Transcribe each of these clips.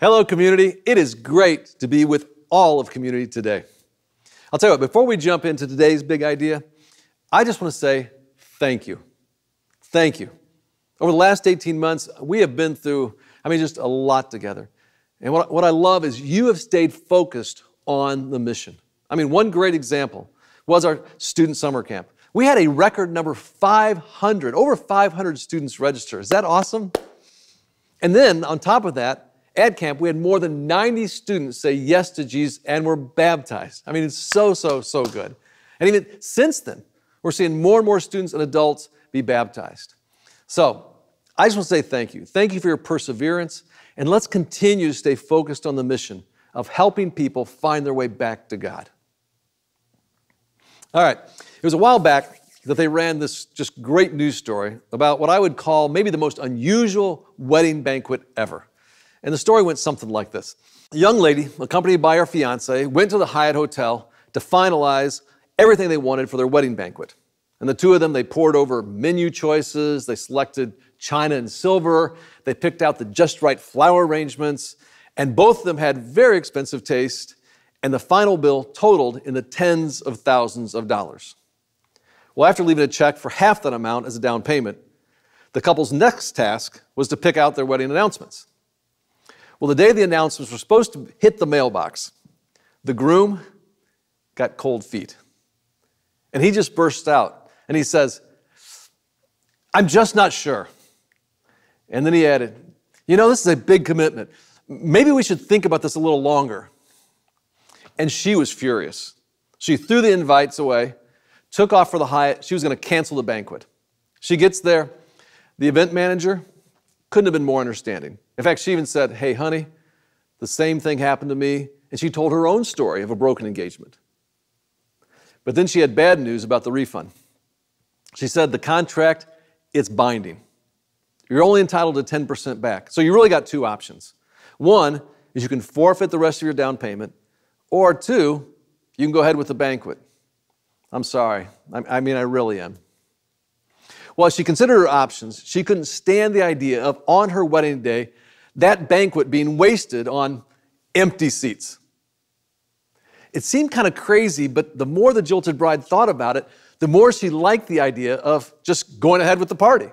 Hello, community. It is great to be with all of community today. I'll tell you what, before we jump into today's big idea, I just want to say thank you. Thank you. Over the last 18 months, we have been through, I mean, just a lot together. And what, what I love is you have stayed focused on the mission. I mean, one great example was our student summer camp. We had a record number 500, over 500 students register. Is that awesome? And then on top of that, at camp, we had more than 90 students say yes to Jesus and were baptized. I mean, it's so, so, so good. And even since then, we're seeing more and more students and adults be baptized. So I just want to say thank you. Thank you for your perseverance. And let's continue to stay focused on the mission of helping people find their way back to God. All right. It was a while back that they ran this just great news story about what I would call maybe the most unusual wedding banquet ever. And the story went something like this A young lady, accompanied by her fiance, went to the Hyatt Hotel to finalize everything they wanted for their wedding banquet. And the two of them, they poured over menu choices, they selected china and silver, they picked out the just right flower arrangements, and both of them had very expensive taste, and the final bill totaled in the tens of thousands of dollars. Well, after leaving a check for half that amount as a down payment, the couple's next task was to pick out their wedding announcements. Well, the day the announcements were supposed to hit the mailbox, the groom got cold feet. And he just burst out and he says, I'm just not sure. And then he added, You know, this is a big commitment. Maybe we should think about this a little longer. And she was furious. She threw the invites away, took off for the Hyatt. She was going to cancel the banquet. She gets there. The event manager couldn't have been more understanding. In fact, she even said, Hey, honey, the same thing happened to me. And she told her own story of a broken engagement. But then she had bad news about the refund. She said, The contract, it's binding. You're only entitled to 10% back. So you really got two options. One is you can forfeit the rest of your down payment, or two, you can go ahead with the banquet. I'm sorry. I, mean, I really am. As she considered her options, she couldn't stand the idea of on her wedding day, that banquet being wasted on empty seats. It seemed kind of crazy, but the more the jilted bride thought about it, the more she liked the idea of just going ahead with the party.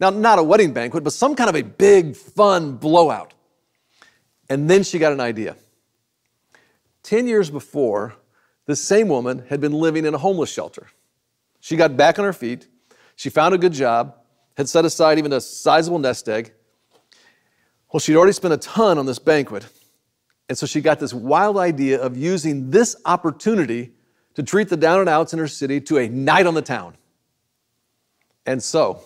Now, not a wedding banquet, but some kind of a big, fun blowout. And then she got an idea. Ten years before, this same woman had been living in a homeless shelter. She got back on her feet she found a good job, had set aside even a sizable nest egg. Well, she'd already spent a ton on this banquet. And so she got this wild idea of using this opportunity to treat the down and outs in her city to a night on the town. And so,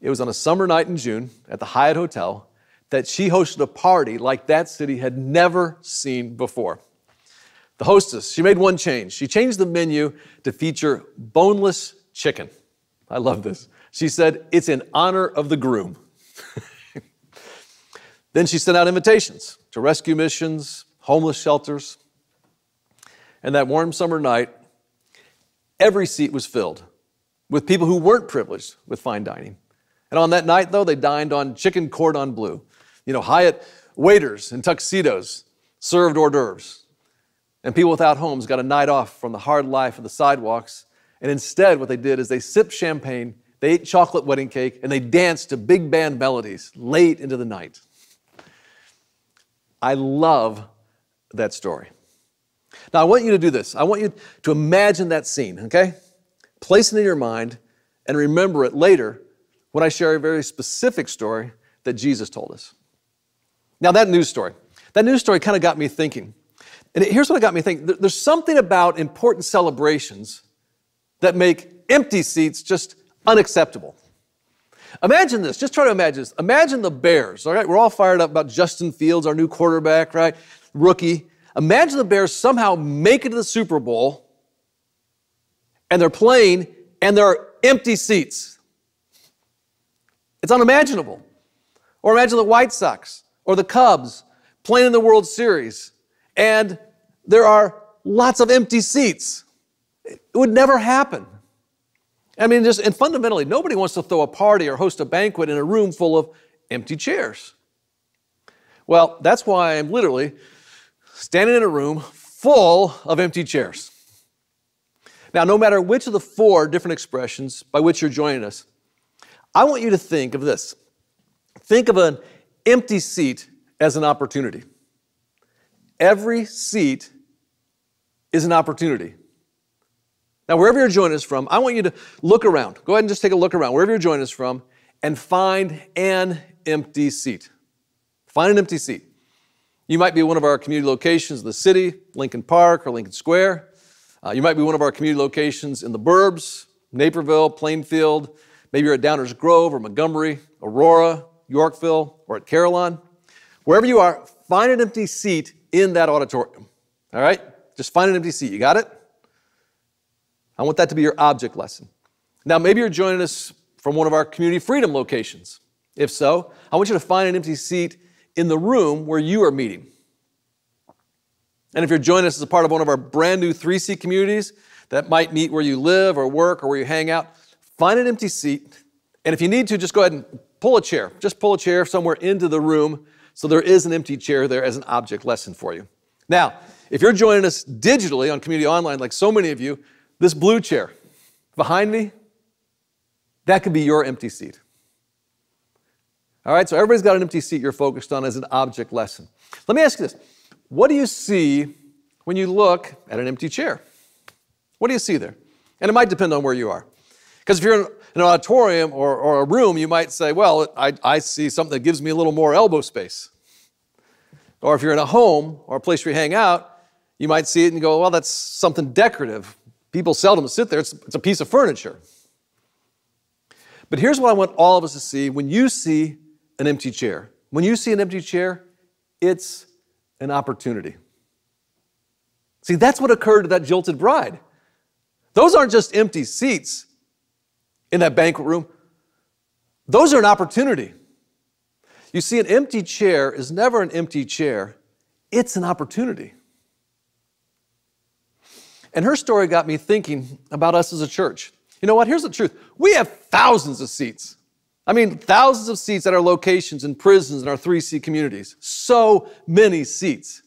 it was on a summer night in June at the Hyatt Hotel that she hosted a party like that city had never seen before. The hostess, she made one change. She changed the menu to feature boneless chicken. I love this. She said, It's in honor of the groom. then she sent out invitations to rescue missions, homeless shelters. And that warm summer night, every seat was filled with people who weren't privileged with fine dining. And on that night, though, they dined on chicken cordon bleu. You know, Hyatt waiters in tuxedos served hors d'oeuvres. And people without homes got a night off from the hard life of the sidewalks and instead, what they did is they sipped champagne, they ate chocolate wedding cake, and they danced to big band melodies late into the night. I love that story. Now, I want you to do this. I want you to imagine that scene, okay? Place it in your mind and remember it later when I share a very specific story that Jesus told us. Now, that news story, that news story kind of got me thinking. And here's what it got me thinking there's something about important celebrations that make empty seats just unacceptable. Imagine this. Just try to imagine this. Imagine the Bears, all right? We're all fired up about Justin Fields, our new quarterback, right? Rookie. Imagine the Bears somehow make it to the Super Bowl and they're playing and there are empty seats. It's unimaginable. Or imagine the White Sox or the Cubs playing in the World Series and there are lots of empty seats. It would never happen. I mean, just and fundamentally, nobody wants to throw a party or host a banquet in a room full of empty chairs. Well, that's why I'm literally standing in a room full of empty chairs. Now, no matter which of the four different expressions by which you're joining us, I want you to think of this. Think of an empty seat as an opportunity. Every seat is an opportunity. Now, wherever you're joining us from, I want you to look around. Go ahead and just take a look around, wherever you're joining us from, and find an empty seat. Find an empty seat. You might be one of our community locations in the city, Lincoln Park or Lincoln Square. Uh, you might be one of our community locations in the burbs, Naperville, Plainfield. Maybe you're at Downers Grove or Montgomery, Aurora, Yorkville, or at Carillon. Wherever you are, find an empty seat in that auditorium. All right? Just find an empty seat. You got it? I want that to be your object lesson. Now, maybe you're joining us from one of our community freedom locations. If so, I want you to find an empty seat in the room where you are meeting. And if you're joining us as a part of one of our brand new 3C communities that might meet where you live or work or where you hang out, find an empty seat. And if you need to, just go ahead and pull a chair. Just pull a chair somewhere into the room so there is an empty chair there as an object lesson for you. Now, if you're joining us digitally on Community Online, like so many of you, this blue chair behind me, that could be your empty seat. All right, so everybody's got an empty seat you're focused on as an object lesson. Let me ask you this What do you see when you look at an empty chair? What do you see there? And it might depend on where you are. Because if you're in an auditorium or, or a room, you might say, Well, I, I see something that gives me a little more elbow space. Or if you're in a home or a place where you hang out, you might see it and go, Well, that's something decorative. People seldom sit there, it's, it's a piece of furniture. But here's what I want all of us to see when you see an empty chair. When you see an empty chair, it's an opportunity. See, that's what occurred to that jilted bride. Those aren't just empty seats in that banquet room, those are an opportunity. You see, an empty chair is never an empty chair, it's an opportunity. And her story got me thinking about us as a church. You know what? Here's the truth we have thousands of seats. I mean, thousands of seats at our locations in prisons in our 3C communities. So many seats.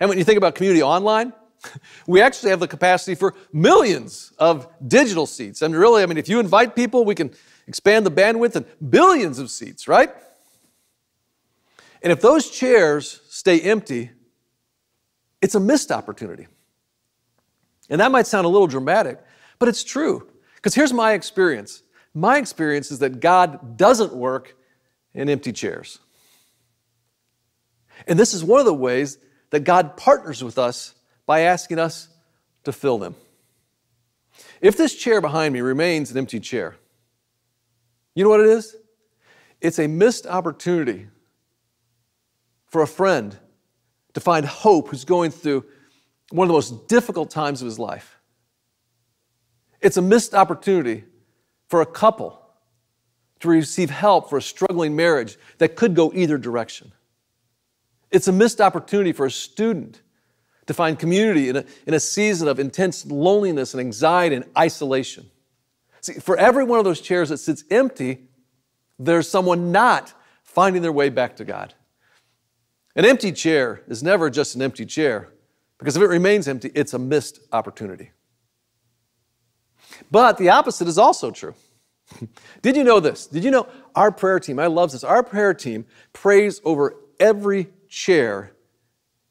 And when you think about community online, we actually have the capacity for millions of digital seats. And really, I mean, if you invite people, we can expand the bandwidth and billions of seats, right? And if those chairs stay empty, it's a missed opportunity. And that might sound a little dramatic, but it's true. Because here's my experience my experience is that God doesn't work in empty chairs. And this is one of the ways that God partners with us by asking us to fill them. If this chair behind me remains an empty chair, you know what it is? It's a missed opportunity for a friend to find hope who's going through one of the most difficult times of his life. It's a missed opportunity for a couple to receive help for a struggling marriage that could go either direction. It's a missed opportunity for a student to find community in a, in a season of intense loneliness and anxiety and isolation. See, for every one of those chairs that sits empty, there's someone not finding their way back to God. An empty chair is never just an empty chair, because if it remains empty, it's a missed opportunity. But the opposite is also true. Did you know this? Did you know our prayer team, I love this, our prayer team prays over every chair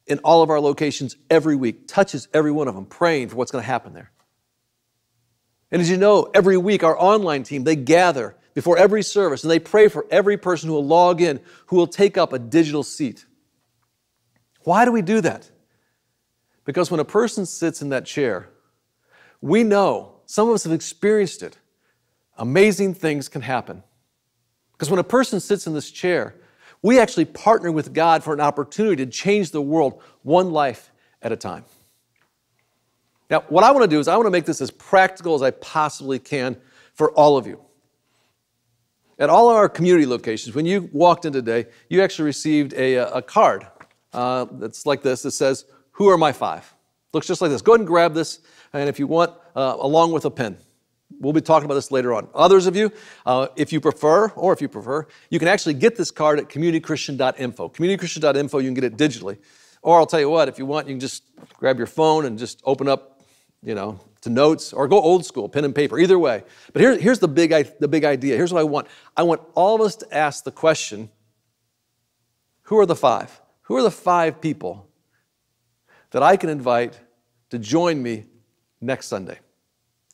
in all of our locations every week, touches every one of them, praying for what's going to happen there. And as you know, every week our online team, they gather before every service and they pray for every person who will log in, who will take up a digital seat. Why do we do that? Because when a person sits in that chair, we know, some of us have experienced it, amazing things can happen. Because when a person sits in this chair, we actually partner with God for an opportunity to change the world one life at a time. Now, what I want to do is I want to make this as practical as I possibly can for all of you. At all of our community locations, when you walked in today, you actually received a, a card uh, that's like this that says, Who are my five? Looks just like this. Go ahead and grab this, and if you want, uh, along with a pen. We'll be talking about this later on. Others of you, uh, if you prefer, or if you prefer, you can actually get this card at communitychristian.info. Communitychristian.info, you can get it digitally. Or I'll tell you what, if you want, you can just grab your phone and just open up, you know, to notes or go old school, pen and paper, either way. But here, here's the big, the big idea. Here's what I want. I want all of us to ask the question, who are the five? Who are the five people that I can invite to join me next Sunday?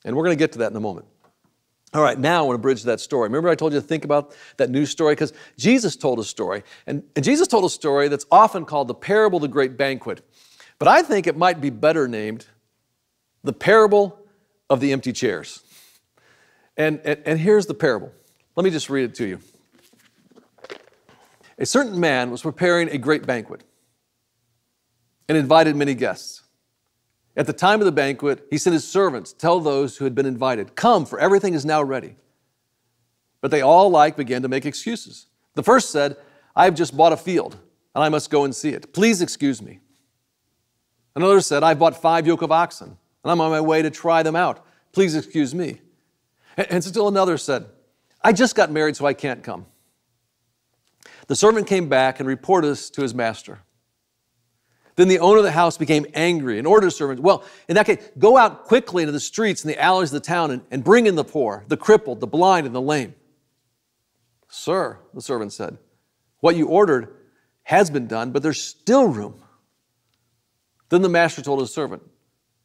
And we're going to get to that in a moment. All right, now I want to bridge that story. Remember, I told you to think about that new story? Because Jesus told a story, and, and Jesus told a story that's often called the parable of the great banquet. But I think it might be better named the parable of the empty chairs. And, and, and here's the parable. Let me just read it to you. A certain man was preparing a great banquet and invited many guests. At the time of the banquet, he sent his servants to tell those who had been invited, Come, for everything is now ready. But they all alike began to make excuses. The first said, I have just bought a field, and I must go and see it. Please excuse me. Another said, I've bought five yoke of oxen, and I'm on my way to try them out. Please excuse me. And still another said, I just got married, so I can't come. The servant came back and reported this to his master. Then the owner of the house became angry and ordered servants, well, in that case, go out quickly into the streets and the alleys of the town and, and bring in the poor, the crippled, the blind, and the lame. Sir, the servant said, what you ordered has been done, but there's still room. Then the master told his servant,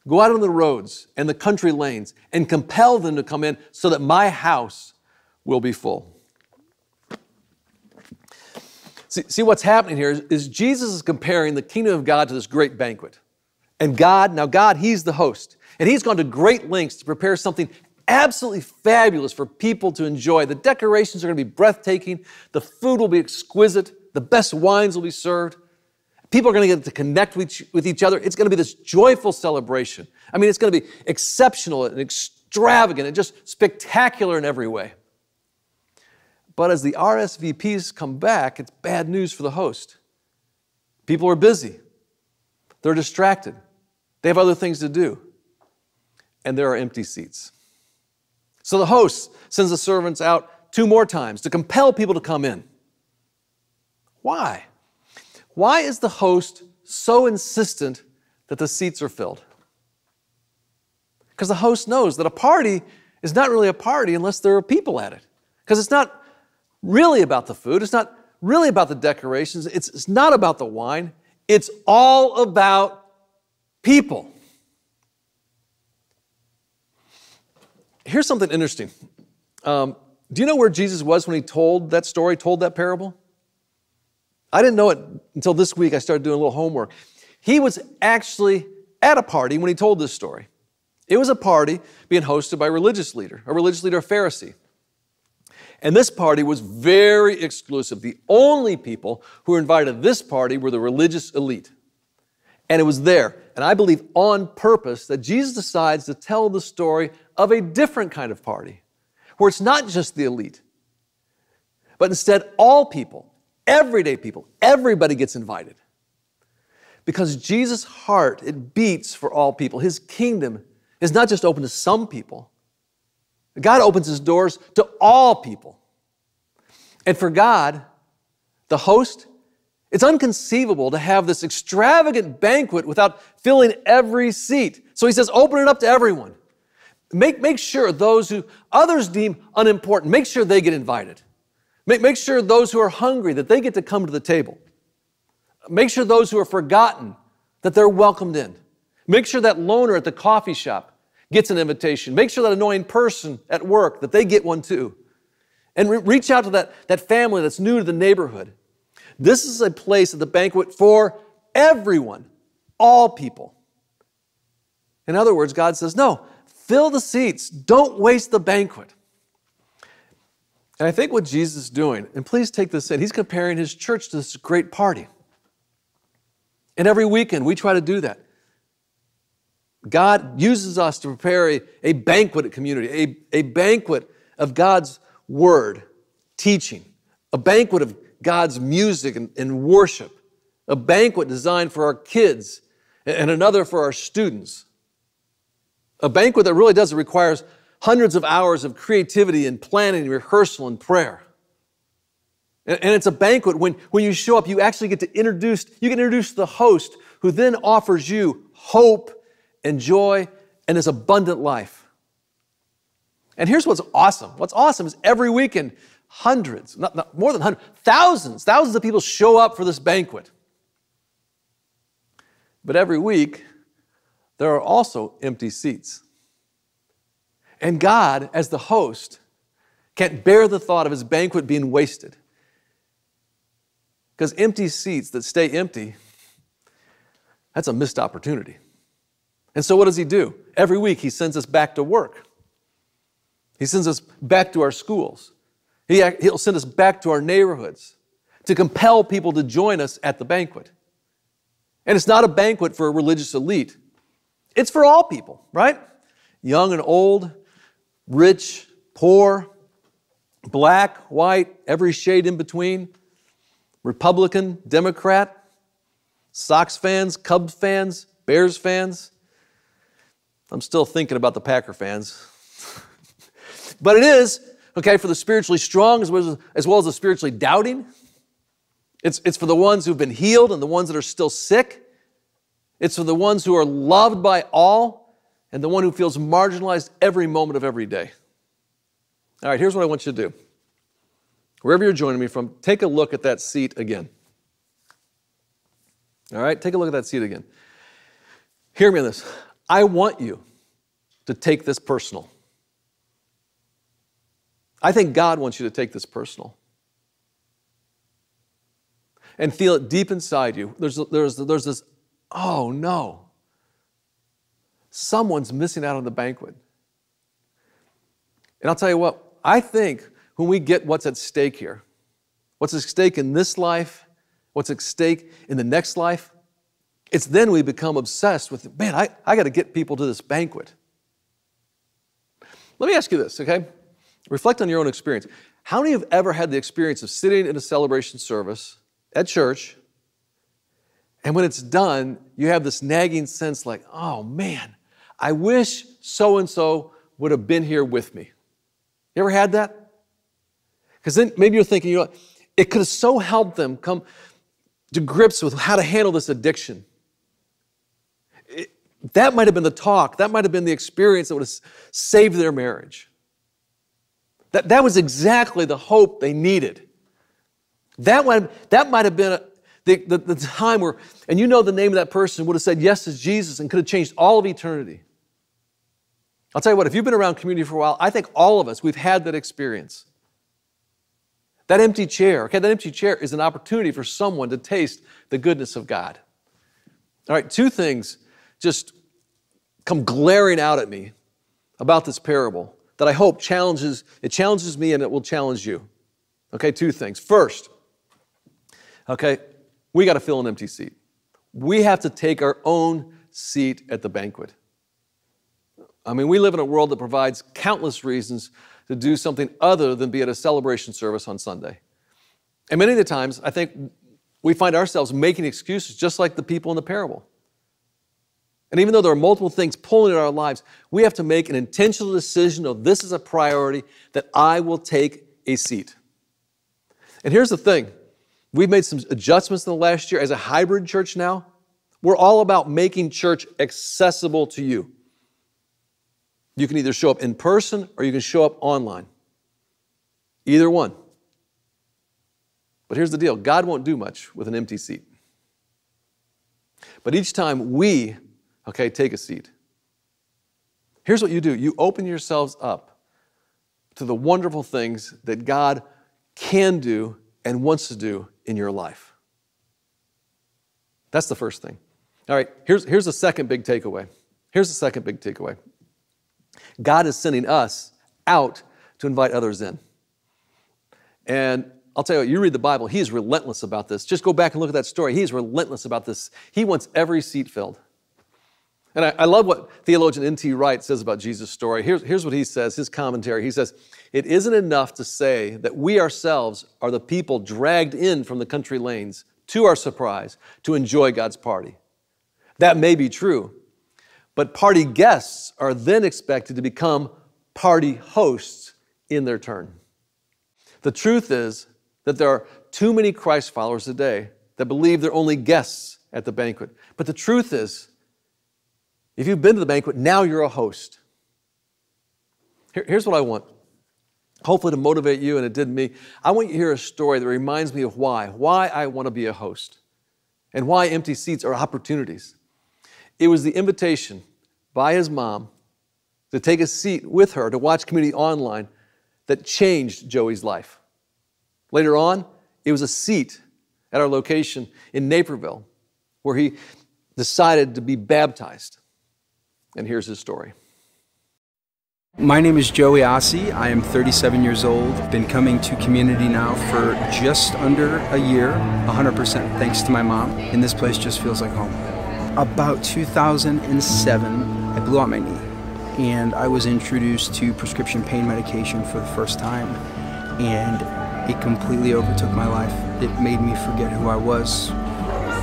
Go out on the roads and the country lanes and compel them to come in so that my house will be full. See, see what's happening here is, is Jesus is comparing the kingdom of God to this great banquet. And God, now God, He's the host. And He's gone to great lengths to prepare something absolutely fabulous for people to enjoy. The decorations are going to be breathtaking, the food will be exquisite, the best wines will be served. People are going to get to connect with, with each other. It's going to be this joyful celebration. I mean, it's going to be exceptional and extravagant and just spectacular in every way. But as the RSVPs come back, it's bad news for the host. People are busy, they're distracted, they have other things to do, and there are empty seats. So the host sends the servants out two more times to compel people to come in. Why? Why is the host so insistent that the seats are filled? Because the host knows that a party is not really a party unless there are people at it. Because it's not really about the food. It's not really about the decorations. It's, it's not about the wine. It's all about people. Here's something interesting. Um, do you know where Jesus was when he told that story, told that parable? I didn't know it until this week. I started doing a little homework. He was actually at a party when he told this story. It was a party being hosted by a religious leader, a religious leader, a Pharisee. And this party was very exclusive. The only people who were invited to this party were the religious elite. And it was there, and I believe on purpose, that Jesus decides to tell the story of a different kind of party, where it's not just the elite, but instead all people, everyday people, everybody gets invited. Because Jesus' heart, it beats for all people. His kingdom is not just open to some people, God opens his doors to all people. And for God, the host, it's unconceivable to have this extravagant banquet without filling every seat. So he says, open it up to everyone. Make, make sure those who others deem unimportant, make sure they get invited. Make, make sure those who are hungry that they get to come to the table. Make sure those who are forgotten that they're welcomed in. Make sure that loner at the coffee shop gets an invitation. Make sure that annoying person at work that they get one too. And re- reach out to that, that family that's new to the neighborhood. This is a place at the banquet for everyone, all people. In other words, God says, no, fill the seats. Don't waste the banquet. And I think what Jesus is doing, and please take this in, he's comparing his church to this great party. And every weekend we try to do that. God uses us to prepare a, a banquet community, a, a banquet of God's word, teaching, a banquet of God's music and, and worship, a banquet designed for our kids and another for our students. A banquet that really does, it requires hundreds of hours of creativity and planning, rehearsal, and prayer. And, and it's a banquet. When, when you show up, you actually get to introduce, you get introduced to the host who then offers you hope and joy and this abundant life. And here's what's awesome. What's awesome is every weekend, hundreds, not, not, more than hundreds, thousands, thousands of people show up for this banquet. But every week, there are also empty seats. And God, as the host, can't bear the thought of his banquet being wasted. Because empty seats that stay empty, that's a missed opportunity. And so, what does he do? Every week, he sends us back to work. He sends us back to our schools. He, he'll send us back to our neighborhoods to compel people to join us at the banquet. And it's not a banquet for a religious elite, it's for all people, right? Young and old, rich, poor, black, white, every shade in between, Republican, Democrat, Sox fans, Cubs fans, Bears fans. I'm still thinking about the Packer fans. but it is, okay, for the spiritually strong as well as, as well as the spiritually doubting. It's, it's for the ones who've been healed and the ones that are still sick. It's for the ones who are loved by all and the one who feels marginalized every moment of every day. All right, here's what I want you to do. Wherever you're joining me from, take a look at that seat again. All right, take a look at that seat again. Hear me on this. I want you to take this personal. I think God wants you to take this personal and feel it deep inside you. There's, there's, there's this, oh no, someone's missing out on the banquet. And I'll tell you what, I think when we get what's at stake here, what's at stake in this life, what's at stake in the next life, it's then we become obsessed with, man, I, I got to get people to this banquet. Let me ask you this, okay? Reflect on your own experience. How many have ever had the experience of sitting in a celebration service at church, and when it's done, you have this nagging sense like, oh man, I wish so and so would have been here with me. You ever had that? Because then maybe you're thinking, you know, it could have so helped them come to grips with how to handle this addiction. That might have been the talk, that might have been the experience that would have saved their marriage. That, that was exactly the hope they needed. That, might, that might have been a, the, the, the time where, and you know the name of that person would have said yes to Jesus and could have changed all of eternity. I'll tell you what, if you've been around community for a while, I think all of us, we've had that experience. That empty chair, okay, that empty chair is an opportunity for someone to taste the goodness of God. All right, two things just come glaring out at me about this parable that I hope challenges, it challenges me and it will challenge you. Okay, two things. First, okay, we got to fill an empty seat. We have to take our own seat at the banquet. I mean, we live in a world that provides countless reasons to do something other than be at a celebration service on Sunday. And many of the times, I think we find ourselves making excuses just like the people in the parable. And even though there are multiple things pulling in our lives, we have to make an intentional decision of this is a priority that I will take a seat. And here's the thing we've made some adjustments in the last year as a hybrid church now. We're all about making church accessible to you. You can either show up in person or you can show up online. Either one. But here's the deal God won't do much with an empty seat. But each time we, okay, take a seat, here's what you do you open yourselves up to the wonderful things that God can do and wants to do in your life. That's the first thing. All right, here's, here's the second big takeaway. Here's the second big takeaway. God is sending us out to invite others in. And I'll tell you what, you read the Bible, he is relentless about this. Just go back and look at that story. He is relentless about this. He wants every seat filled. And I, I love what theologian N.T. Wright says about Jesus' story. Here's, here's what he says, his commentary. He says, It isn't enough to say that we ourselves are the people dragged in from the country lanes to our surprise to enjoy God's party. That may be true, but party guests are then expected to become party hosts in their turn. The truth is that there are too many Christ followers today that believe they're only guests at the banquet. But the truth is, if you've been to the banquet, now you're a host. Here, here's what I want. Hopefully, to motivate you, and it did me. I want you to hear a story that reminds me of why, why I want to be a host, and why empty seats are opportunities. It was the invitation by his mom to take a seat with her to watch community online that changed Joey's life. Later on, it was a seat at our location in Naperville where he decided to be baptized. And here's his story. My name is Joey Ossie. I am 37 years old. Been coming to community now for just under a year, 100% thanks to my mom. And this place just feels like home. About 2007, I blew out my knee and I was introduced to prescription pain medication for the first time. And it completely overtook my life. It made me forget who I was.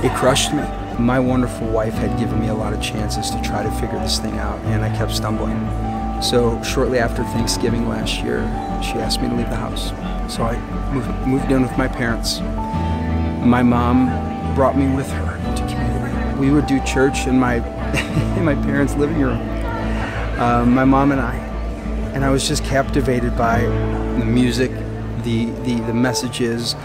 It crushed me. My wonderful wife had given me a lot of chances to try to figure this thing out, and I kept stumbling. So shortly after Thanksgiving last year, she asked me to leave the house. So I moved, moved in with my parents. My mom brought me with her to community. We would do church in my in my parents' living room. Uh, my mom and I, and I was just captivated by the music, the, the the messages,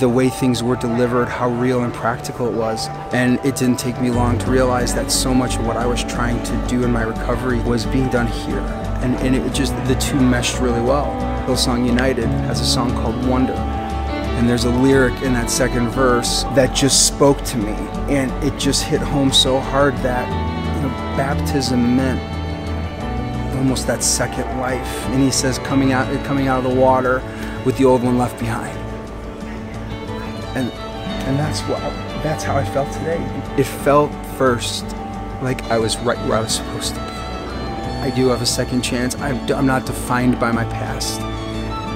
the way things were delivered, how real and practical it was. And it didn't take me long to realize that so much of what I was trying to do in my recovery was being done here. And, and it just, the two meshed really well. Hillsong United has a song called Wonder. And there's a lyric in that second verse that just spoke to me. And it just hit home so hard that you know, baptism meant almost that second life. And he says, coming out, coming out of the water with the old one left behind and and that's what that's how I felt today. It felt first like I was right where I was supposed to be. I do have a second chance. I'm, I'm not defined by my past.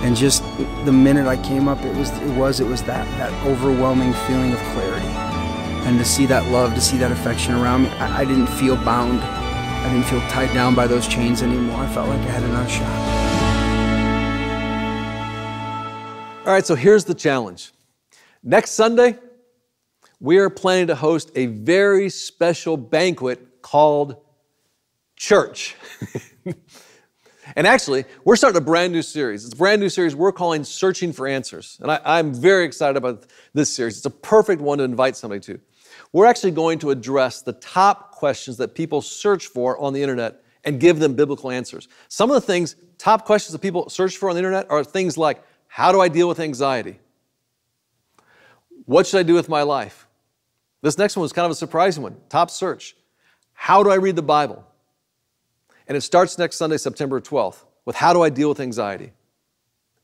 And just the minute I came up, it was it was it was that that overwhelming feeling of clarity, and to see that love, to see that affection around me, I, I didn't feel bound. I didn't feel tied down by those chains anymore. I felt like I had another shot. All right, so here's the challenge. Next Sunday, we are planning to host a very special banquet called Church. and actually, we're starting a brand new series. It's a brand new series we're calling Searching for Answers. And I, am very excited about this series. It's a perfect one to invite somebody to. We're actually going to address the top questions that people search for on the internet and give them biblical answers. Some of the things, top questions that people search for on the internet are things like how do I deal with anxiety? What should I do with my life? This next one was kind of a surprising one. Top search. How do I read the Bible? And it starts next Sunday, September 12th, with how do I deal with anxiety?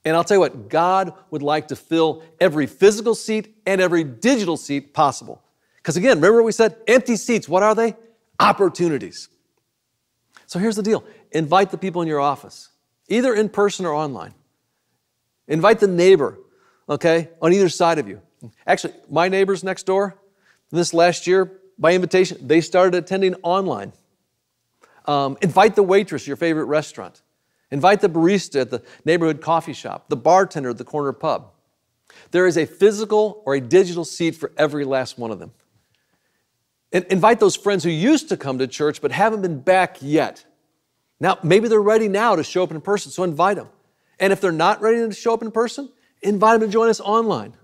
And I'll tell you what, God would like to fill every physical seat and every digital seat possible. Because again, remember what we said empty seats, what are they? Opportunities. So here's the deal invite the people in your office, either in person or online. Invite the neighbor, okay, on either side of you. Actually, my neighbors next door, this last year, by invitation, they started attending online. Um, invite the waitress at your favorite restaurant. Invite the barista at the neighborhood coffee shop, the bartender at the corner pub. There is a physical or a digital seat for every last one of them. And invite those friends who used to come to church but haven't been back yet. Now, maybe they're ready now to show up in person, so invite them. And if they're not ready to show up in person, invite them to join us online.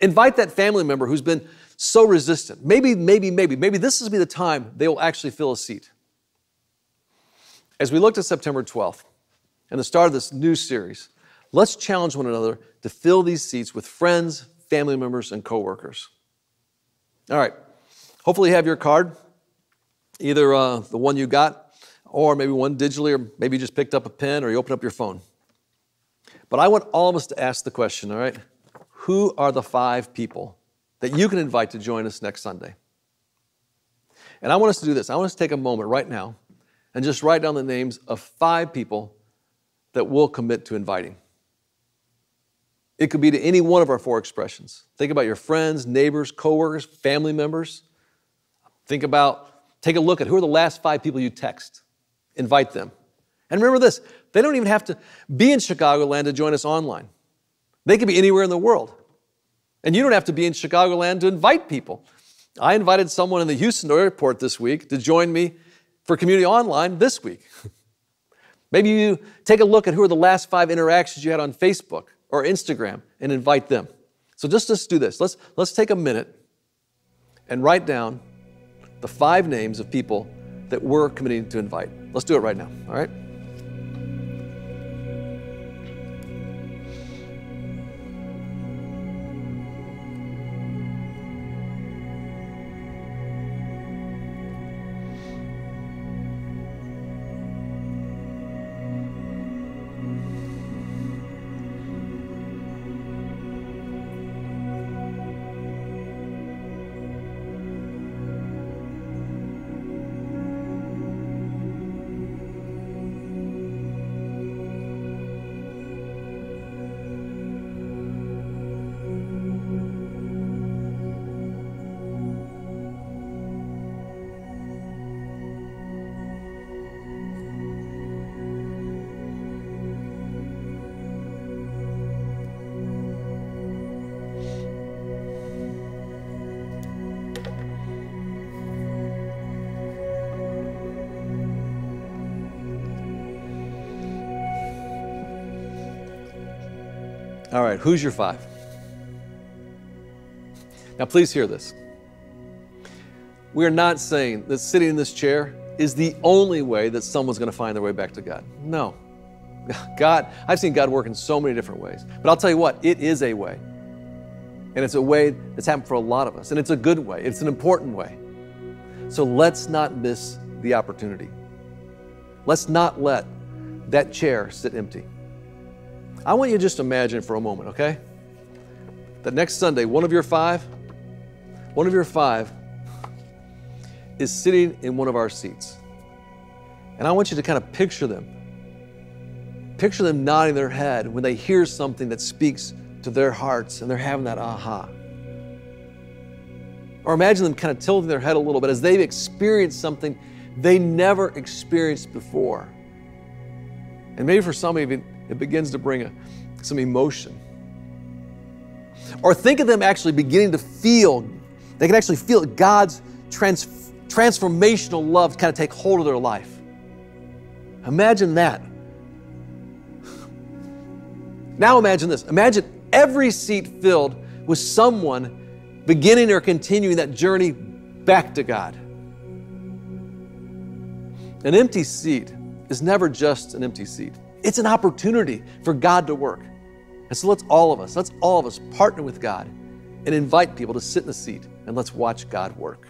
Invite that family member who's been so resistant. Maybe, maybe, maybe, maybe this will be the time they will actually fill a seat. As we look to September 12th and the start of this new series, let's challenge one another to fill these seats with friends, family members, and coworkers. All right. Hopefully, you have your card, either uh, the one you got, or maybe one digitally, or maybe you just picked up a pen or you open up your phone. But I want all of us to ask the question, all right? Who are the five people that you can invite to join us next Sunday? And I want us to do this. I want us to take a moment right now and just write down the names of five people that we'll commit to inviting. It could be to any one of our four expressions. Think about your friends, neighbors, coworkers, family members. Think about, take a look at who are the last five people you text. Invite them. And remember this they don't even have to be in Chicagoland to join us online, they could be anywhere in the world. And you don't have to be in Chicagoland to invite people. I invited someone in the Houston airport this week to join me for Community Online this week. Maybe you take a look at who are the last five interactions you had on Facebook or Instagram and invite them. So just let's do this. Let's, let's take a minute and write down the five names of people that we're committing to invite. Let's do it right now, all right? All right, who's your five? Now, please hear this. We are not saying that sitting in this chair is the only way that someone's going to find their way back to God. No. God, I've seen God work in so many different ways. But I'll tell you what, it is a way. And it's a way that's happened for a lot of us. And it's a good way, it's an important way. So let's not miss the opportunity. Let's not let that chair sit empty. I want you to just imagine for a moment, okay? That next Sunday, one of your five, one of your five is sitting in one of our seats. And I want you to kind of picture them. Picture them nodding their head when they hear something that speaks to their hearts and they're having that aha. Or imagine them kind of tilting their head a little bit as they've experienced something they never experienced before. And maybe for some of you, it begins to bring a, some emotion. Or think of them actually beginning to feel, they can actually feel God's trans, transformational love kind of take hold of their life. Imagine that. Now imagine this. Imagine every seat filled with someone beginning or continuing that journey back to God. An empty seat is never just an empty seat. It's an opportunity for God to work. And so let's all of us, let's all of us partner with God and invite people to sit in the seat and let's watch God work.